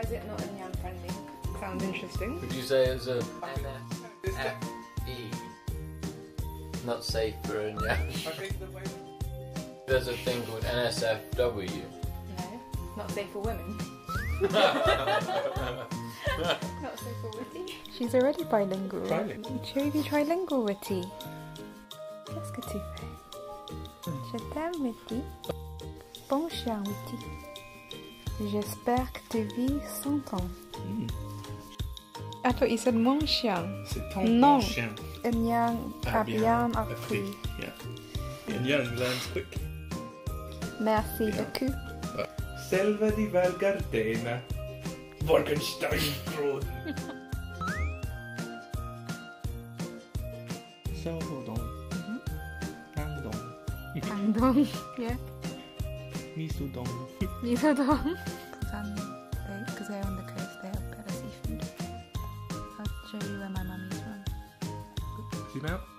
Why is it not Enyang friendly? Sounds interesting. Would you say it's a NSFE? Not safe for a I think There's a thing called NSFW. No, not safe for women. Not safe for witty. She's already bilingual. Trilingual. Should we be trilingual, Witty? Qu'est-ce que tu fais? Je t'aime, Witty. Bon chien, Witty. J'espère que tu vis 100 ans. Attends, il c'est mon chien. C'est ton non. chien. Non. Ah, bien appris. Merci yeah. beaucoup. Selva di Valgardena. Morgensteinbrot. Saurodon. Andong. Yeah. Misudong. Misodong. Because they're on the coast, they have better seafood. I'll show you where my mummy's from. Zoom out.